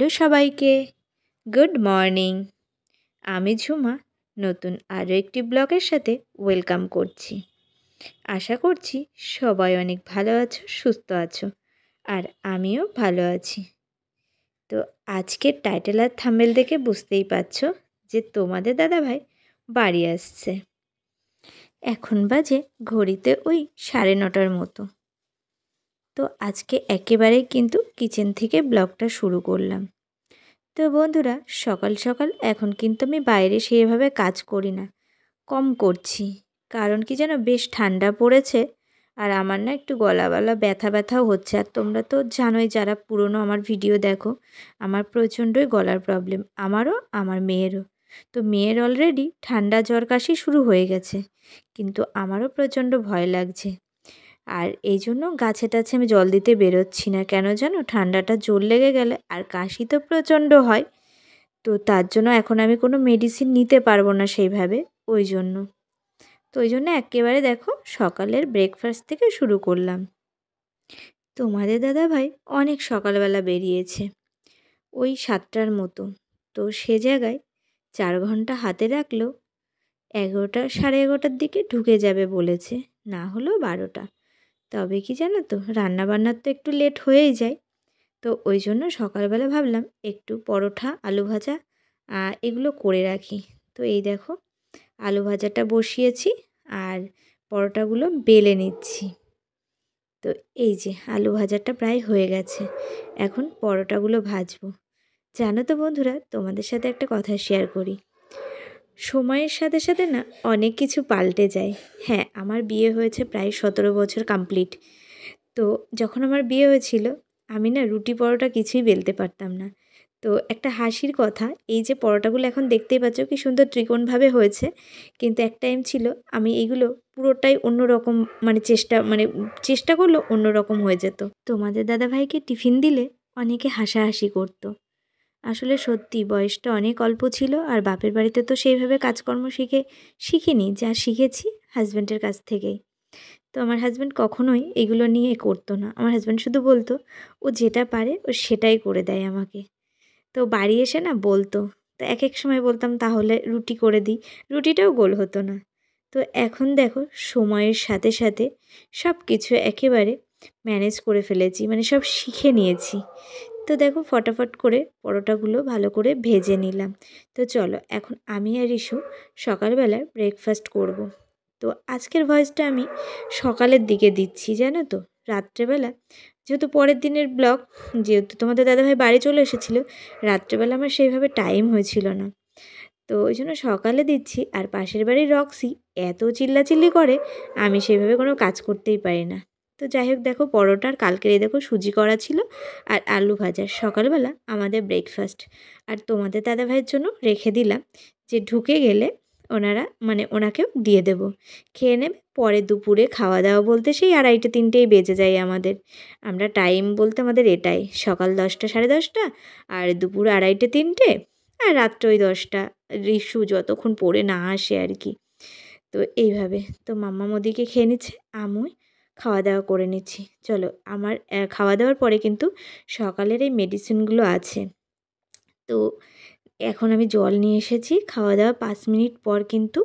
Hello সবাইকে। Good morning. আমি ঝুমা, নতুন আরও একটি ব্লগের সাথে ওয়েলকাম করছি। আশা করছি সবাই অনেক ভালো আছো, সুস্থ আছো, আর আমিও ভালো আছি। তো আজকের টাইটেল আর থাম্বেল দেখে বুঝতেই পারছ যে তোমাদের দাদাভাই বাড়ি আসছে। এখন বাজে ঘড়িতে ওই সাড়ে নটার মতো। তো আজকে একেবারেই কিন্তু কিচেন থেকে ব্লগটা শুরু করলাম। তো বন্ধুরা, সকাল সকাল এখন কিন্তু আমি বাইরে সেইভাবে কাজ করি না। কম করছি, কারণ কি যেন বেশ ঠান্ডা পড়েছে আর আমার না একটু গলাওয়ালা ব্যথা ব্যথাও হচ্ছে। আর তোমরা তো জানোই, যারা পুরনো আমার ভিডিও দেখো, আমার প্রচণ্ডই গলার প্রবলেম, আমারও, আমার মেয়েরও। তো মেয়ের অলরেডি ঠান্ডা জ্বর কাশি শুরু হয়ে গেছে, কিন্তু আমারও প্রচণ্ড ভয় লাগছে। আর এই জন্য গাছে টাছে আমি জল দিতে বেরোচ্ছি না। কেন জানো? ঠান্ডাটা জোর লেগে গেলে আর কাশি তো প্রচণ্ড হয়। তো তার জন্য এখন আমি কোনো মেডিসিন নিতে পারব না সেইভাবে, ওই জন্য। তো ওই জন্য একেবারে দেখো সকালের ব্রেকফাস্ট থেকে শুরু করলাম। তোমাদের দাদা ভাই অনেক সকালবেলা বেরিয়েছে, ওই সাতটার মতো। তো সে জায়গায় চার ঘণ্টা হাতে রাখলেও এগারোটা সাড়ে এগারোটার দিকে ঢুকে যাবে বলেছে, না হলেও বারোটা। তবে কি জানো তো, রান্নাবান্নার তো একটু লেট হয়েই যায়। তো ওই জন্য সকালবেলা ভাবলাম একটু পরোঠা, আলু ভাজা এগুলো করে রাখি। তো এই দেখো, আলু ভাজাটা বসিয়েছি আর পরোটাগুলো বেলে নিচ্ছি। তো এই যে আলু ভাজাটা প্রায় হয়ে গেছে, এখন পরোটাগুলো ভাজবো। জানো তো বন্ধুরা, তোমাদের সাথে একটা কথা শেয়ার করি। সময়ের সাথে সাথে না অনেক কিছু পাল্টে যায়। হ্যাঁ আমার বিয়ে হয়েছে প্রায় সতেরো বছর কমপ্লিট তো যখন আমার বিয়ে হয়েছিল, আমি না রুটি পরোটা কিছুই বেলতে পারতাম না। তো একটা হাসির কথা, এই যে পরোটাগুলো এখন দেখতেই পাচ্ছ কি সুন্দর ত্রিকোণভাবে হয়েছে, কিন্তু এক টাইম ছিল আমি এইগুলো পুরোটাই অন্যরকম মানে চেষ্টা মানে চেষ্টা করলেও অন্যরকম হয়ে যেত। তোমাদের দাদাভাইকে টিফিন দিলে অনেকে হাসাহাসি করতো। আসলে সত্যি বয়সটা অনেক অল্প ছিল আর বাপের বাড়িতে তো সেইভাবে কাজকর্ম শিখে, শিখিনি, যা শিখেছি হাজব্যান্ডের কাছ থেকেই। তো আমার হাজব্যান্ড কখনোই এগুলো নিয়ে করতো না। আমার হাজব্যান্ড শুধু বলতো, ও যেটা পারে ও সেটাই করে দেয় আমাকে। তো বাড়ি এসে না বলতো, তো এক এক সময় বলতাম, তাহলে রুটি করে দিই। রুটিটাও গোল হতো না। তো এখন দেখো সময়ের সাথে সাথে সব কিছু একেবারে ম্যানেজ করে ফেলেছি মানে সব শিখে নিয়েছি। তো দেখো ফটাফট করে পরোটাগুলো ভালো করে ভেজে নিলাম। তো চলো, এখন আমি আর ইস্যু সকালবেলার ব্রেকফাস্ট করব। তো আজকের ভয়েসটা আমি সকালের দিকে দিচ্ছি, জানো তো? রাত্রেবেলা যেহেতু পরের দিনের ব্লগ যেহেতু তোমাদের দাদাভাই বাড়ি চলে এসেছিল, রাত্রেবেলা আমার সেইভাবে টাইম হয়েছিল না। তো ওই জন্য সকালে দিচ্ছি, আর পাশের বাড়ির রক্সি এত চিল্লাচিল্লি করে, আমি সেইভাবে কোনো কাজ করতেই পারি না। তো যাই হোক, দেখো পরোটার কালকের দেখো সুজি করা ছিল আর আলু ভাজা। সকালবেলা আমাদের ব্রেকফাস্ট আর তোমাদের দাদা ভাইয়ের জন্য রেখে দিলাম যে ঢুকে গেলে ওনারা মানে ওনাকেও দিয়ে দেব। খেয়ে নেবে, পরে দুপুরে খাওয়া দাওয়া বলতে সেই আড়াইটে, তিনটেই বেজে যায় আমাদের। আমরা টাইম বলতে আমাদের এটাই, সকাল দশটা, সাড়ে দশটা আর দুপুর আড়াইটে, তিনটে আর রাত্রে ওই দশটা। রিসু যতক্ষণ পড়ে না আসে আর কি। তো এইভাবে। তো মাম্মা মোদিকে খেয়ে নিচ্ছে, আমুই খাওয়া দাওয়া করে নিচ্ছি। চলো, আমার খাওয়া দাওয়ার পরে কিন্তু সকালের এই মেডিসিনগুলো আছে। তো, এখন আমি জল নিয়ে এসেছি। খাওয়া দাওয়া পাঁচ মিনিট পর কিন্তু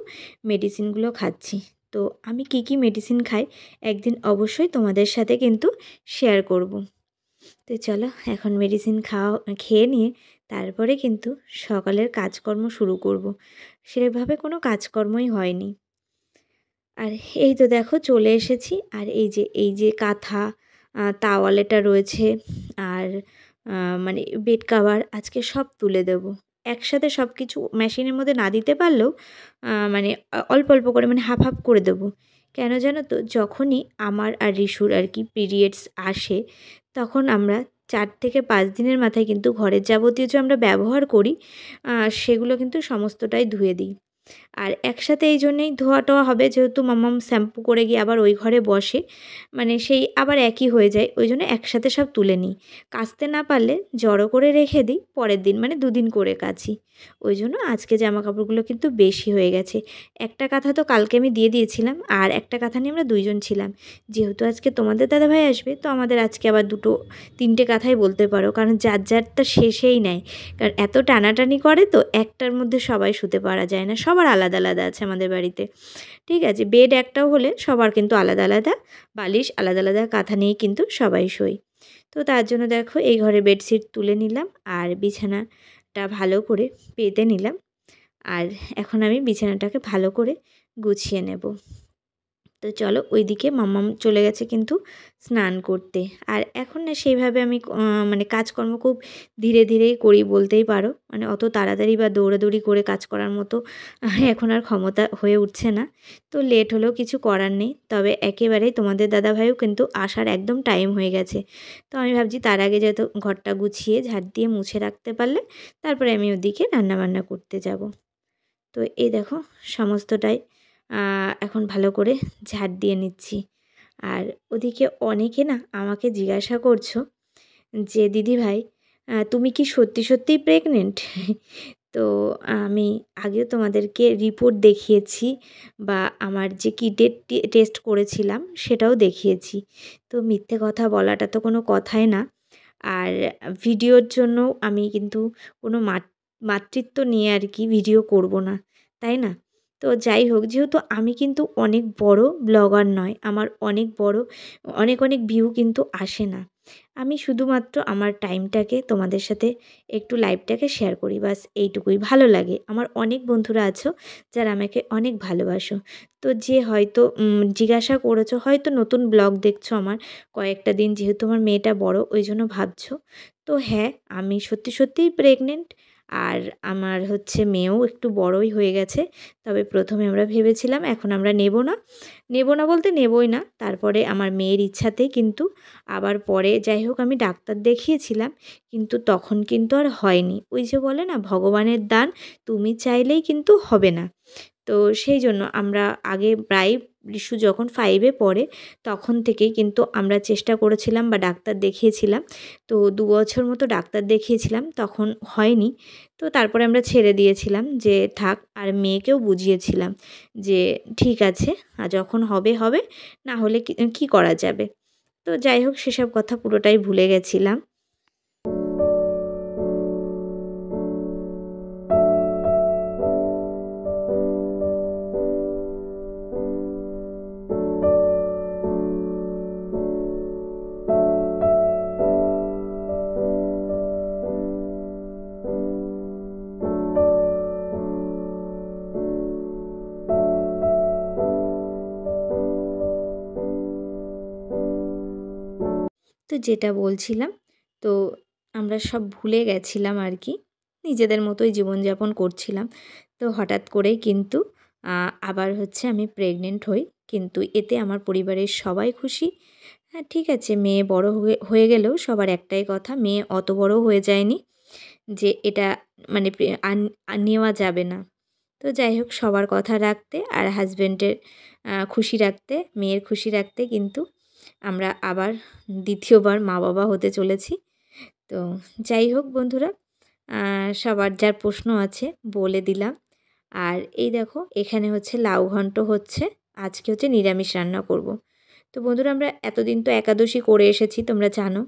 মেডিসিনগুলো খাচ্ছি। তো, আমি কি কি মেডিসিন খাই একদিন অবশ্যই তোমাদের সাথে কিন্তু শেয়ার করব। তো চলো, এখন মেডিসিন খাওয়া, খেয়ে নিয়ে তারপরে কিন্তু সকালের কাজকর্ম শুরু করব। সেভাবে কোনো কাজকর্মই হয়নি। আর এই তো দেখো চলে এসেছি। আর এই যে এই যে কাঁথা তাওয়ালেটা রয়েছে। আর মানে বেড কাভার আজকে সব তুলে দেব। একসাথে সব কিছু মেশিনের মধ্যে না দিতে পারলেও মানে অল্প অল্প করে মানে হাফ হাফ করে দেবো। কেন জানো তো? যখনই আমার আর রিসুর আর কি পিরিয়ডস আসে, তখন আমরা চার থেকে পাঁচ দিনের মাথায় কিন্তু ঘরের যাবতীয় যে আমরা ব্যবহার করি সেগুলো কিন্তু সমস্তটাই ধুয়ে দিই। আর একসাথে এই জন্যেই ধোয়া টোয়া হবে, যেহেতু মাম্মাম শ্যাম্পু করে গিয়ে আবার ওই ঘরে বসে। মানে সেই আবার একই হয়ে যায়, ওই জন্য একসাথে সব তুলে নিই। কাচতে না পারলে জড়ো করে রেখে দিই, পরের দিন মানে দুদিন করে কাচি। ওই জন্য আজকে জামা কাপড়গুলো কিন্তু বেশি হয়ে গেছে। একটা কাঁথা তো কালকে আমি দিয়ে দিয়েছিলাম, আর একটা কাঁথা নিয়ে আমরা দুইজন ছিলাম। যেহেতু আজকে তোমাদের দাদাভাই আসবে, তো আমাদের আজকে আবার দুটো, তিনটে কথাই বলতে পারো, কারণ যার যারটা শেষেই নেয়। কারণ এত টানাটানি করে তো একটার মধ্যে সবাই শুতে পারা যায় না সবার আলাদা আলাদা আছে আমাদের বাড়িতে। ঠিক আছে বেড একটাও হলে সবার কিন্তু আলাদা আলাদা, বালিশ আলাদা আলাদা, কাঁথা নিয়েই কিন্তু সবাই শোয়। তো তার জন্য দেখো এই ঘরে বেডশিট তুলে নিলাম আর বিছানাটা ভালো করে পেতে নিলাম। আর এখন আমি বিছানাটাকে ভালো করে গুছিয়ে নেব। তো চলো ওইদিকে মাম্মাম চলে গেছে কিন্তু স্নান করতে। আর এখন না সেইভাবে আমি মানে কাজকর্ম খুব ধীরে ধীরেই করি বলতেই পারো। মানে অত তাড়াতাড়ি বা দৌড়াদৌড়ি করে কাজ করার মতো এখন আর ক্ষমতা হয়ে উঠছে না। তো লেট হলেও কিছু করার নেই। তবে একেবারেই তোমাদের দাদাভাইও কিন্তু আসার একদম টাইম হয়ে গেছে। তো আমি ভাবছি তার আগে যেহেতু ঘরটা গুছিয়ে ঝাড় দিয়ে মুছে রাখতে পারলে তারপরে আমি ওদিকে রান্নাবান্না করতে যাব। তো এই দেখো, সমস্তটাই এখন ভালো করে ঝাড় দিয়ে নিচ্ছি। আর ওদিকে অনেকে না আমাকে জিজ্ঞাসা করছ যে, দিদি ভাই তুমি কি সত্যি সত্যিই প্রেগনেন্ট তো আমি আগেও তোমাদেরকে রিপোর্ট দেখিয়েছি বা আমার যে কিটের টেস্ট করেছিলাম সেটাও দেখিয়েছি। তো মিথ্যে কথা বলাটা তো কোনো কথাই না। আর ভিডিওর জন্য আমি কিন্তু কোনো মাতৃত্ব নিয়ে আর কি ভিডিও করব না, তাই না? তো যাই হোক, যেহেতু আমি কিন্তু অনেক বড় ব্লগার নয়, আমার অনেক বড়, অনেক অনেক ভিউ কিন্তু আসে না। আমি শুধুমাত্র আমার টাইমটাকে তোমাদের সাথে একটু লাইভটাকে শেয়ার করি বাস এইটুকুই ভালো লাগে। আমার অনেক বন্ধুরা আছো যারা আমাকে অনেক ভালোবাসো। তো যে হয়তো জিজ্ঞাসা করেছ, হয়তো নতুন ব্লগ দেখছ আমার কয়েকটা দিন, যেহেতু আমার মেয়েটা বড়, ওই জন্য ভাবছ। তো হ্যাঁ আমি সত্যি, সত্যিই প্রেগনেন্ট আর আমার হচ্ছে মেয়েও একটু বড়ই হয়ে গেছে। তবে প্রথমে আমরা ভেবেছিলাম এখন আমরা নেব না। নেব না বলতে নেবই না। তারপরে আমার মেয়ের ইচ্ছাতে কিন্তু আবার পরে যাই হোক আমি ডাক্তার দেখিয়েছিলাম, কিন্তু তখন কিন্তু আর হয়নি। ওই যে বলে না, ভগবানের দান তুমি চাইলেই কিন্তু হবে না। তো সেই জন্য আমরা আগে প্রায় রিশু যখন ফাইভে পড়ে, তখন থেকেই কিন্তু আমরা চেষ্টা করেছিলাম বা ডাক্তার দেখিয়েছিলাম। তো দু বছর মতো ডাক্তার দেখিয়েছিলাম, তখন হয়নি। তো তারপরে আমরা ছেড়ে দিয়েছিলাম যে, থাক, আর মেয়েকেও বুঝিয়েছিলাম যে, ঠিক আছে, আর যখন হবে হবে, না হলে কি করা যাবে? তো যাই হোক, সেসব কথা পুরোটাই ভুলে গেছিলাম। তো যেটা বলছিলাম, তো আমরা সব ভুলে গেছিলাম আর কি। নিজেদের মতোই জীবনযাপন করছিলাম। তো হঠাৎ করেই কিন্তু আবার হচ্ছে আমি প্রেগনেন্ট হই। কিন্তু এতে আমার পরিবারের সবাই খুশি। হ্যাঁ ঠিক আছে, মেয়ে বড় হয়ে হয়ে গেলেও সবার একটাই কথা, মেয়ে অত বড় হয়ে যায়নি যে এটা মানে নেওয়া যাবে না। তো যাই হোক, সবার কথা রাখতে আর হাজব্যান্ডের খুশি রাখতে, মেয়ের খুশি রাখতে কিন্তু আমরা আবার দ্বিতীয়বার মা বাবা হতে চলেছি। তো যাই হোক বন্ধুরা সবার যার প্রশ্ন আছে বলে দিলাম। আর এই দেখো, এখানে হচ্ছে লাউ ঘন্ট হচ্ছে, আজকে হচ্ছে নিরামিষ রান্না করব। তো বন্ধুরা, আমরা এতদিন তো একাদশী করে এসেছি, তোমরা জানো।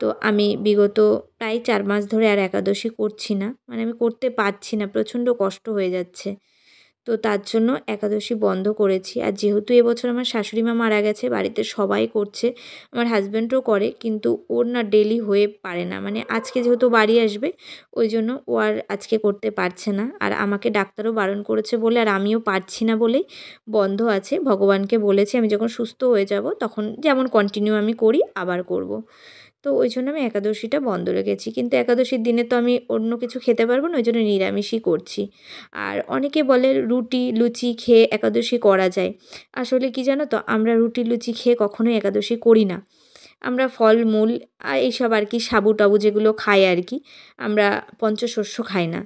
তো আমি বিগত প্রায় চার মাস ধরে আর একাদশী করছি না। মানে আমি করতে পারছি না, প্রচণ্ড কষ্ট হয়ে যাচ্ছে। তো তার জন্য একাদশী বন্ধ করেছি। আর যেহেতু এবছর আমার শাশুড়ি মা মারা গেছে, বাড়িতে সবাই করছে, আমার হাজব্যান্ডও করে, কিন্তু ওর না ডেলি হয়ে পারে না। মানে আজকে যেহেতু বাড়ি আসবে, ওই জন্য ও আর আজকে করতে পারছে না। আর আমাকে ডাক্তারও বারণ করেছে বলে, আর আমিও পারছি না বলেই বন্ধ আছে। ভগবানকে বলেছি, আমি যখন সুস্থ হয়ে যাব, তখন যেমন কন্টিনিউ আমি করি, আবার করব। তো ওই জন্য আমি একাদশীটা বন্ধ রেখেছি। কিন্তু একাদশীর দিনে তো আমি অন্য কিছু খেতে পারব না, ওই জন্য নিরামিষই করছি। আর অনেকে বলে রুটি, লুচি খেয়ে একাদশী করা যায়। আসলে কি জানো তো, আমরা রুটি, লুচি খেয়ে কখনোই একাদশী করি না। আমরা ফলমূল এইসব আর কি সাবু টাবু যেগুলো খাই আর কি, আমরা পঞ্চশস্য খাই না।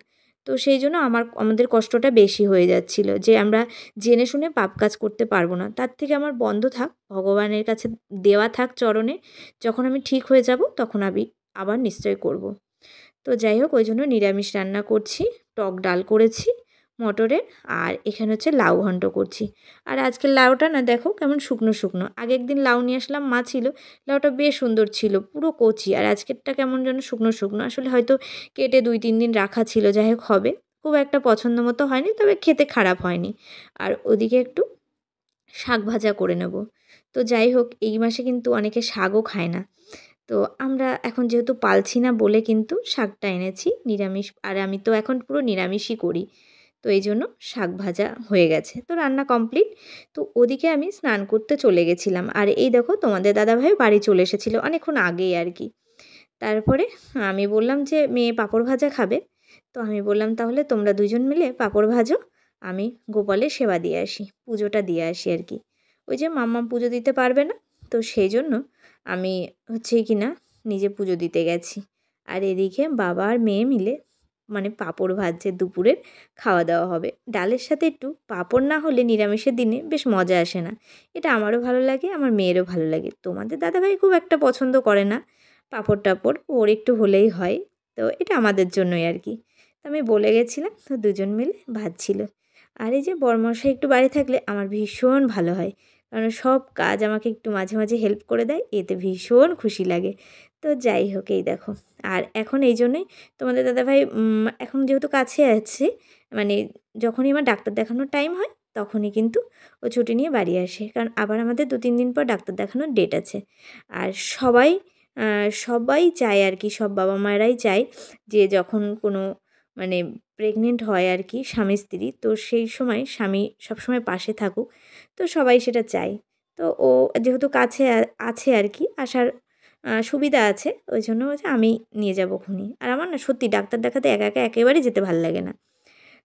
তো সেই জন্য আমার, আমাদের কষ্টটা বেশি হয়ে যাচ্ছিল যে আমরা জেনে শুনে পাপ কাজ করতে পারব না তার থেকে আমার বন্ধ থাক, ভগবানের কাছে দেওয়া থাক চরণে, যখন আমি ঠিক হয়ে যাব তখন আমি আবার নিশ্চয় করব। তো যাই হোক, ওই জন্য নিরামিষ রান্না করছি, টক ডাল করেছি মটরের আর এখানে হচ্ছে লাউ ঘন্ট করছি। আর আজকের লাউটা না দেখো কেমন শুকনো শুকনো। আগে একদিন লাউ নিয়ে আসলাম, মা ছিল, লাউটা বেশ সুন্দর ছিল, পুরো কচি। আর আজকেরটা কেমন যেন শুকনো শুকনো। আসলে হয়তো কেটে দুই, তিন দিন রাখা ছিল, যাই হোক হবে। খুব একটা পছন্দ মতো হয়নি, তবে খেতে খারাপ হয়নি। আর ওদিকে একটু শাক ভাজা করে নেব। তো যাই হোক, এই মাসে কিন্তু অনেকে শাকও খায় না। তো আমরা এখন যেহেতু পালছি না বলে কিন্তু শাকটা এনেছি, নিরামিষ। আর আমি তো এখন পুরো নিরামিষই করি। তো এই জন্য শাক ভাজা হয়ে গেছে। তো রান্না কমপ্লিট তো ওদিকে আমি স্নান করতে চলে গেছিলাম। আর এই দেখো তোমাদের দাদাভাই বাড়ি চলে এসেছিল অনেকক্ষণ আগেই আর কি। তারপরে আমি বললাম যে, মেয়ে পাঁপড় ভাজা খাবে? তো আমি বললাম, তাহলে তোমরা দুজন মিলে পাঁপড় ভাজো, আমি গোপালের সেবা দিয়ে আসি, পুজোটা দিয়ে আসি আর কি। ওই যে মাম্মা পুজো দিতে পারবে না, তো সেই জন্য আমি হচ্ছে কি না, নিজে পুজো দিতে গেছি। আর এদিকে বাবা আর মেয়ে মিলে মানে পাঁপড় ভাজছে দুপুরের খাওয়া দাওয়া হবে। ডালের সাথে একটু পাঁপড় না হলে নিরামিষের দিনে বেশ মজা আসে না। এটা আমারও ভালো লাগে, আমার মেয়েরও ভালো লাগে। তোমাদের দাদাভাই খুব একটা পছন্দ করে না পাঁপড় টাপড়, ওর একটু হলেই হয়। তো এটা আমাদের জন্যই আর কি। আমি বলে গেছিলাম, তো দুজন মিলে ভাজছিল আর এই যে বরমশাই একটু বাড়ি থাকলে আমার ভীষণ ভালো হয়। কারণ সব কাজ আমাকে একটু মাঝে মাঝে হেল্প করে দেয়, এতে ভীষণ খুশি লাগে। তো যাই হোক, এই দেখো। আর এখন এই জন্যই তোমাদের দাদাভাই এখন যেহেতু কাছে আছে মানে যখনই আমার ডাক্তার দেখানোর টাইম হয়, তখনই কিন্তু ও ছুটি নিয়ে বাড়ি আসে। কারণ আবার আমাদের দু, তিন দিন পর ডাক্তার দেখানোর ডেট আছে। আর সবাই সবাই চায় আর কি, সব বাবা মায়েরাই চায় যে যখন কোনো মানে প্রেগনেন্ট হয় আর কি, স্বামী, স্ত্রী, তো সেই সময় স্বামী সবসময় পাশে থাকুক। তো সবাই সেটা চায়। তো ও যেহেতু কাছে আছে আর কি, আসার সুবিধা আছে। ওই জন্য হচ্ছে আমি নিয়ে যাব খুনি। আর আমার না সত্যি ডাক্তার দেখাতে একা একা একেবারেই যেতে ভালো লাগে না।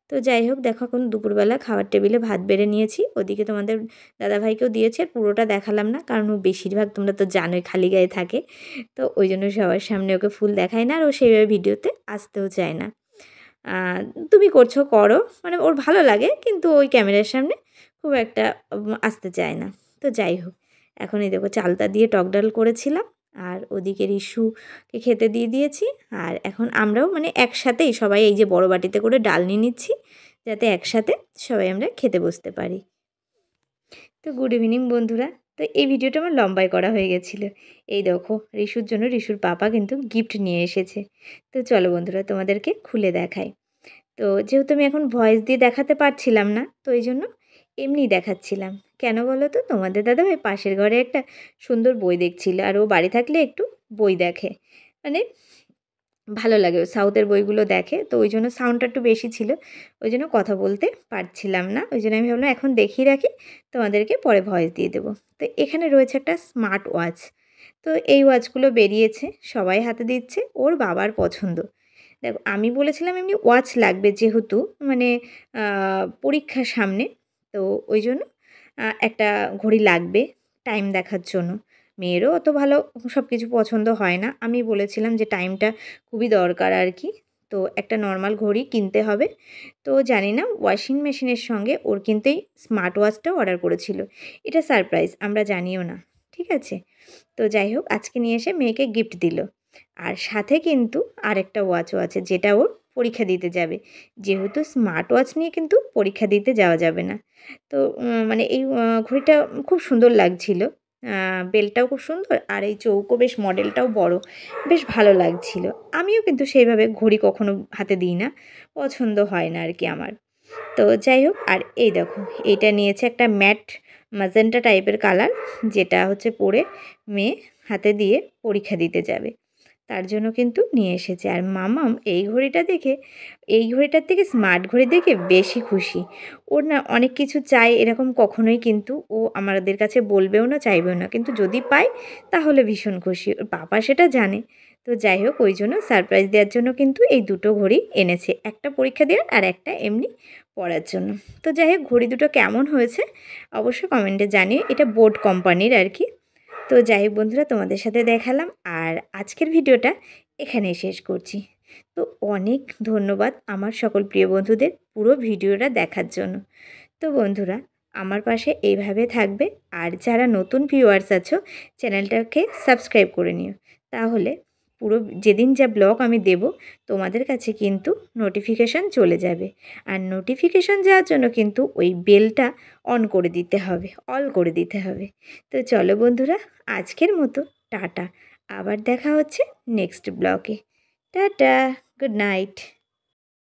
তো যাই হোক, দেখো এখন দুপুরবেলা খাবার টেবিলে ভাত বেড়ে নিয়েছি। ওদিকে তোমাদের দাদাভাইকেও দিয়েছে আর পুরোটা দেখালাম না, কারণ ও বেশিরভাগ তোমরা তো জানোই খালি গায়ে থাকে। তো ওই জন্য সবার সামনে ওকে ফুল দেখায় না, আর ও সেইভাবে ভিডিওতে আসতেও চায় না। তুমি করছ, করো। মানে ওর ভালো লাগে, কিন্তু ওই ক্যামেরার সামনে খুব একটা আসতে চায় না। তো যাই হোক, এখন এই দেখো চালতা দিয়ে টক ডাল করেছিলাম। আর ওদিকে রিশুকে খেতে দিয়ে দিয়েছি। আর এখন আমরাও মানে একসাথেই সবাই এই যে বড় বাটিতে করে ডাল নিয়ে নিচ্ছি, যাতে একসাথে সবাই আমরা খেতে বসতে পারি। তো গুড ইভিনিং বন্ধুরা। তো এই ভিডিওটা আমার লম্বাই করা হয়ে গেছিল। এই দেখো, রিশুর জন্য রিশুর পাপা কিন্তু গিফট নিয়ে এসেছে। তো চলো বন্ধুরা, তোমাদেরকে খুলে দেখাই। তো যেহেতু আমি এখন ভয়েস দিয়ে দেখাতে পারছিলাম না, তো এই জন্য এমনি দেখাচ্ছিলাম। কেন বলো তো? তোমাদের দাদা ভাই পাশের ঘরে একটা সুন্দর বই দেখছিল, আর ও বাড়ি থাকলে একটু বই দেখে। মানে ভালো লাগে, ও সাউথের বইগুলো দেখে। তো ওই জন্য সাউন্ডটা একটু বেশি ছিল, ওই জন্য কথা বলতে পারছিলাম না। ওই জন্য আমি ভাবলাম, এখন দেখিয়ে রাখি, তোমাদেরকে পরে ভয়েস দিয়ে দেবো। তো এখানে রয়েছে একটা স্মার্ট ওয়াচ তো এই ওয়াচগুলো বেরিয়েছে, সবাই হাতে দিচ্ছে, ওর বাবার পছন্দ। দেখো, আমি বলেছিলাম এমনি ওয়াচ লাগবে যেহেতু মানে পরীক্ষার সামনে। তো ওই জন্য একটা ঘড়ি লাগবে টাইম দেখার জন্য। মেয়েরও অত ভালো সব কিছু পছন্দ হয় না। আমি বলেছিলাম যে টাইমটা খুবই দরকার আর কি। তো একটা নর্মাল ঘড়ি কিনতে হবে। তো জানি না ওয়াশিং মেশিনের সঙ্গে ওর কিন্তু এই স্মার্ট ওয়াচটাও অর্ডার করেছিল। এটা সারপ্রাইজ আমরা জানিও না। ঠিক আছে? তো যাই হোক, আজকে নিয়ে এসে মেয়েকে গিফট দিল। আর সাথে কিন্তু আরেকটা ওয়াচও আছে, যেটা ওর পরীক্ষা দিতে যাবে। যেহেতু স্মার্ট ওয়াচ নিয়ে কিন্তু পরীক্ষা দিতে যাওয়া যাবে না। তো মানে এই ঘড়িটা খুব সুন্দর লাগছিল। বেলটাও খুব সুন্দর আর এই চৌকো বেশ মডেলটাও বড়, বেশ ভালো লাগছিল। আমিও কিন্তু সেইভাবে ঘড়ি কখনো হাতে দিই না, পছন্দ হয় না আর কি আমার। তো যাই হোক, আর এই দেখো, এইটা নিয়েছে একটা ম্যাট মাজেন্টা টাইপের কালার যেটা হচ্ছে পরে মেয়ে হাতে দিয়ে পরীক্ষা দিতে যাবে। তার জন্য কিন্তু নিয়ে এসেছে। আর মামাম এই ঘড়িটা দেখে, এই ঘড়িটার থেকে স্মার্ট ঘড়ি দেখে বেশি খুশি। ওর না অনেক কিছু চাই এরকম কখনোই কিন্তু ও আমাদের কাছে বলবেও না, চাইবেও না। কিন্তু যদি পায় তাহলে ভীষণ খুশি। ওর পাপা সেটা জানে। তো যাই হোক, ওই জন্য সারপ্রাইজ দেওয়ার জন্য কিন্তু এই দুটো ঘড়ি এনেছে। একটা পরীক্ষা দেওয়ার আর একটা এমনি পড়ার জন্য। তো যাই হোক, ঘড়ি দুটো কেমন হয়েছে অবশ্যই কমেন্টে জানিয়ে এটা বোট কোম্পানির আর কি। তো যাই হোক বন্ধুরা, তোমাদের সাথে দেখালাম আর আজকের ভিডিওটা এখানেই শেষ করছি। তো অনেক ধন্যবাদ আমার সকল প্রিয় বন্ধুদের পুরো ভিডিওটা দেখার জন্য। তো বন্ধুরা, আমার পাশে এইভাবে থাকবে আর যারা নতুন ভিউয়ার্স আছো, চ্যানেলটাকে সাবস্ক্রাইব করে নিও। তাহলে পুরো যেদিন যা ব্লগ আমি দেব, তোমাদের কাছে কিন্তু নোটিফিকেশান চলে যাবে। আর নোটিফিকেশান যাওয়ার জন্য কিন্তু ওই বেলটা অন করে দিতে হবে অল করে দিতে হবে। তো চলো বন্ধুরা, আজকের মতো টাটা। আবার দেখা হচ্ছে নেক্সট ব্লগে টাটা গুড নাইট